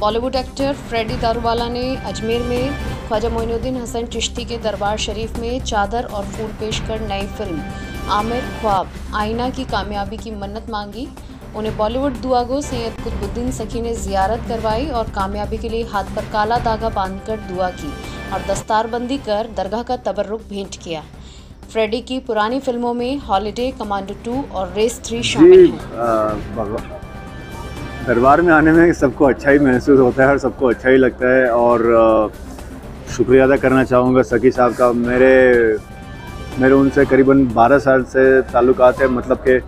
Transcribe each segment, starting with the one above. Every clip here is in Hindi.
बॉलीवुड एक्टर फ्रेडी दारूवाला ने अजमेर में ख्वाजा मोइनुद्दीन हसन चिश्ती के दरबार शरीफ में चादर और फूल पेश कर नई फ़िल्म, आमिर ख्वाब। आईना की कामयाबी की मन्नत मांगी। उन्हें बॉलीवुड दुआगो सैयद कुतुबुद्दीन सखी ने जियारत करवाई और कामयाबी के लिए हाथ पर काला धागा बांधकर दुआ की और दस्तारबंदी कर दरगाह का तबर्रुक भेंट किया। फ्रेडी की पुरानी फ़िल्मों में हॉलिडे, कमांडो टू और रेस थ्री शामिल हैं। दरबार में आने में सबको अच्छा ही महसूस होता है और सबको अच्छा ही लगता है और शुक्रिया अदा करना चाहूँगा सकी साहब का। मेरे मेरे उनसे करीबन 12 साल से ताल्लुकात है मतलब कि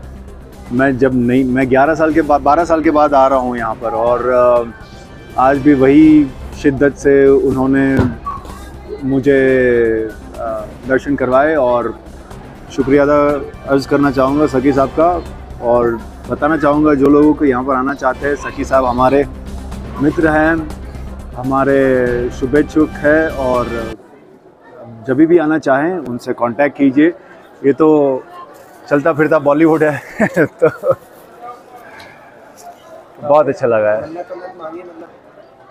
मैं जब नहीं, मैं 11 साल के बाद 12 साल के बाद आ रहा हूँ यहाँ पर और आज भी वही शिद्दत से उन्होंने मुझे दर्शन करवाए और शुक्रिया अदा अर्ज़ करना चाहूँगा सकी साहब का। और बताना चाहूँगा जो लोगों को यहाँ पर आना चाहते हैं सखी साहब हमारे मित्र हैं हमारे शुभेच्छुक है और जब भी आना चाहें उनसे कांटेक्ट कीजिए। ये तो चलता फिरता बॉलीवुड है तो बहुत अच्छा लगा है।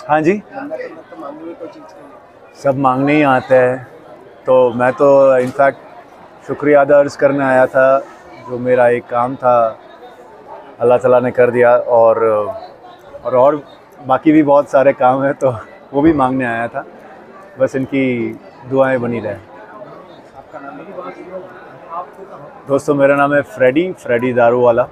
हाँ जी? सब मांगने ही आते हैं। तो मैं तो इनफैक्ट शुक्रिया अदा अर्ज़ करने आया था। जो मेरा एक काम था, अल्लाह ताला ने कर दिया और और और बाकी भी बहुत सारे काम हैं तो वो भी मांगने आया था। बस इनकी दुआएँ बनी रहे। दोस्तों, मेरा नाम है फ्रेडी फ्रेडी दारू वाला